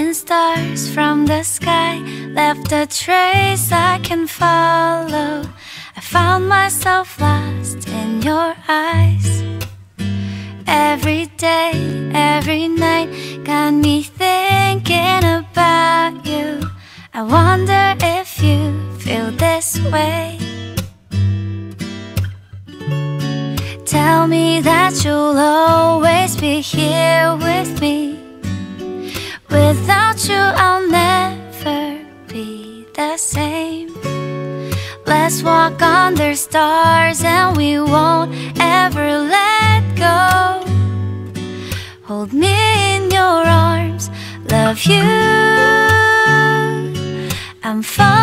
Falling stars from the sky left a trace I can follow. I found myself lost in your eyes. Every day, every night, got me thinking about you. I wonder if you feel this way. Tell me that you'll always be here with me. You, I'll never be the same. Let's walk under stars and we won't ever let go. Hold me in your arms, love you. I'm falling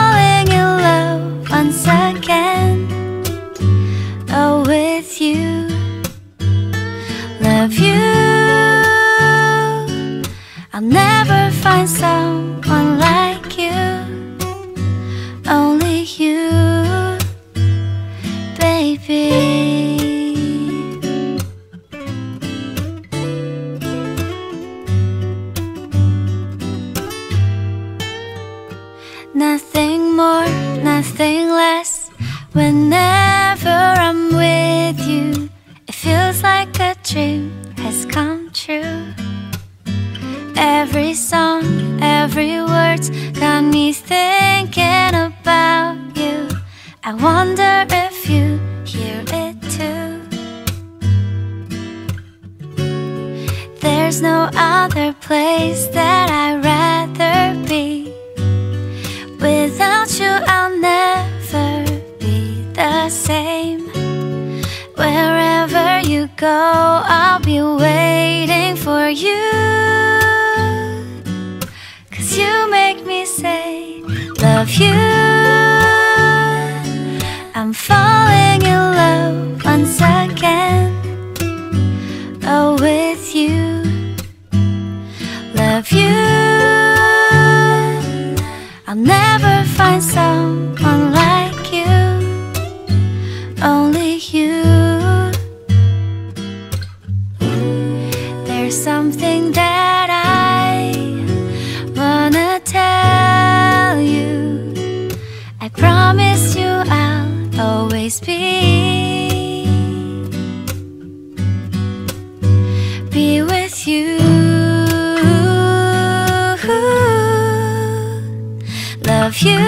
you.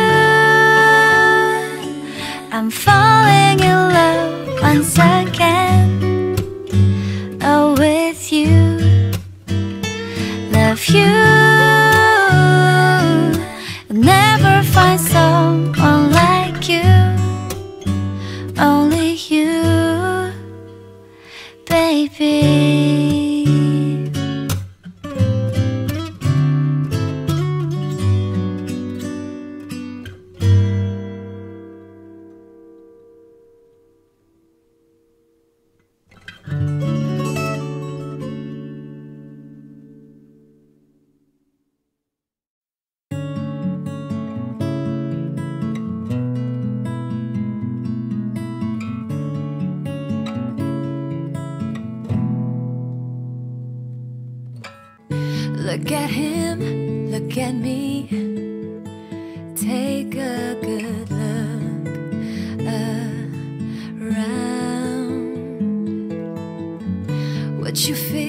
Look at him, look at me. Take a good look around. What you feel,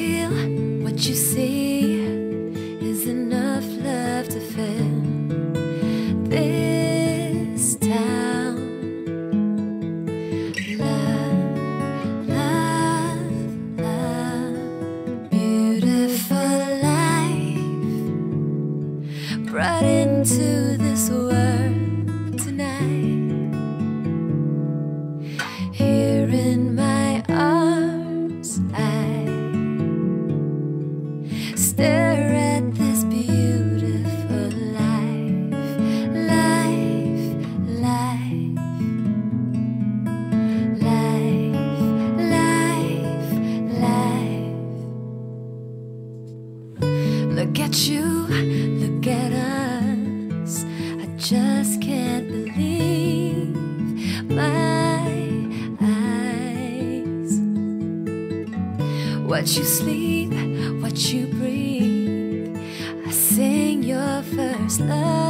Look at you, look at us. I just can't believe my eyes. What you sleep, what you breathe. I sing your first love.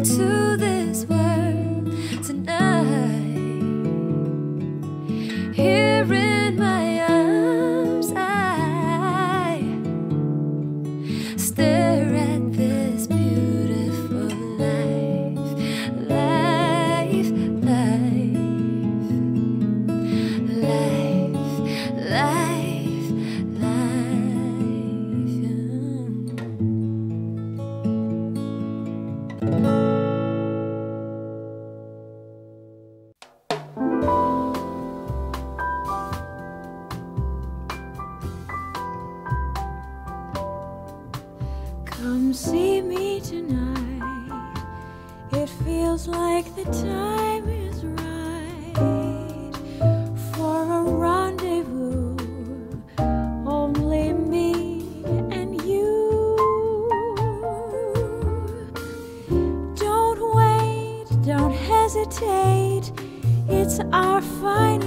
into see me tonight. It feels like the time is right for a rendezvous. Only me and you. Don't wait, don't hesitate. It's our final.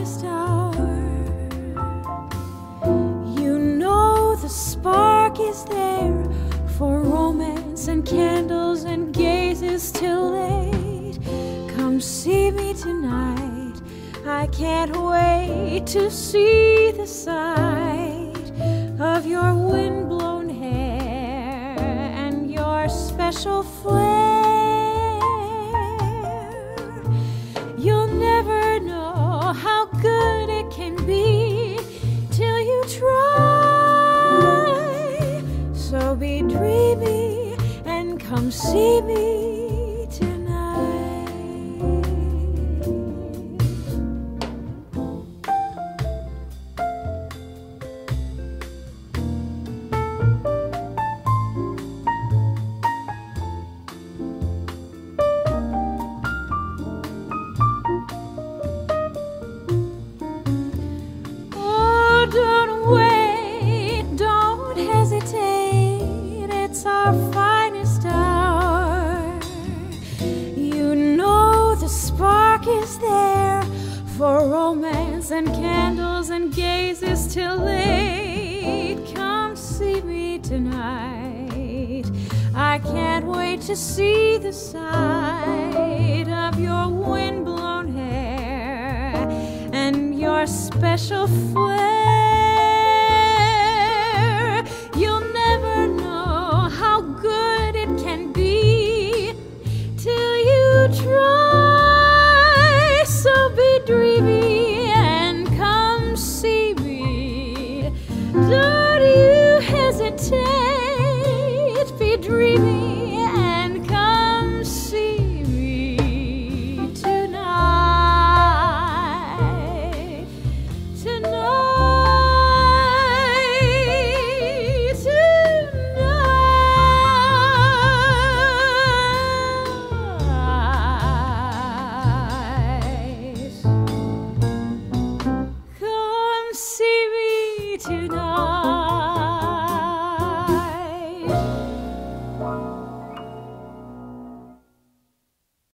see me tonight. I can't wait to see the sight of your windblown hair and your special flair. You'll never know how good it can be till you try. So be dreamy and come see me. and candles and gazes till late. Come see me tonight. I can't wait to see the sight of your windblown hair and your special flair. 天